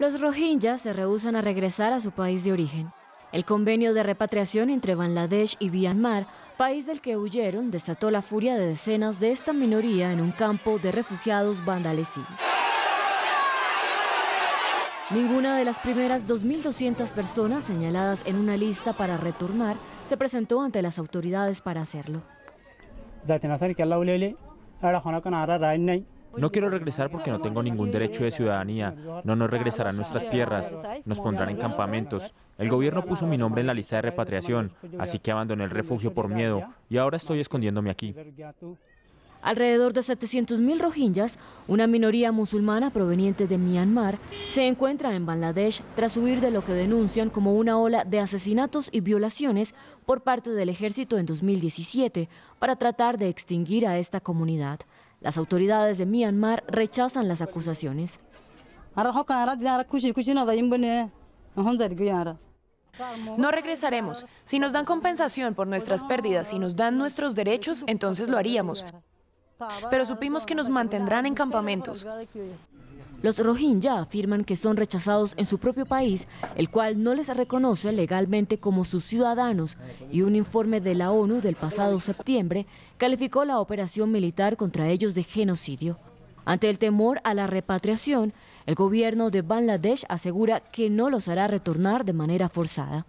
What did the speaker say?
Los rohingyas se rehusan a regresar a su país de origen. El convenio de repatriación entre Bangladesh y Myanmar, país del que huyeron, desató la furia de decenas de esta minoría en un campo de refugiados bandalesí. Ninguna de las primeras 2.200 personas señaladas en una lista para retornar se presentó ante las autoridades para hacerlo. No quiero regresar porque no tengo ningún derecho de ciudadanía. No nos regresarán nuestras tierras. Nos pondrán en campamentos. El gobierno puso mi nombre en la lista de repatriación, así que abandoné el refugio por miedo y ahora estoy escondiéndome aquí. Alrededor de 700.000 rohingyas, una minoría musulmana proveniente de Myanmar, se encuentra en Bangladesh tras huir de lo que denuncian como una ola de asesinatos y violaciones por parte del ejército en 2017 para tratar de extinguir a esta comunidad. Las autoridades de Myanmar rechazan las acusaciones. No regresaremos. Si nos dan compensación por nuestras pérdidas y nos dan nuestros derechos, entonces lo haríamos. Pero supimos que nos mantendrán en campamentos. Los Rohingya afirman que son rechazados en su propio país, el cual no les reconoce legalmente como sus ciudadanos, y un informe de la ONU del pasado septiembre calificó la operación militar contra ellos de genocidio. Ante el temor a la repatriación, el gobierno de Bangladesh asegura que no los hará retornar de manera forzada.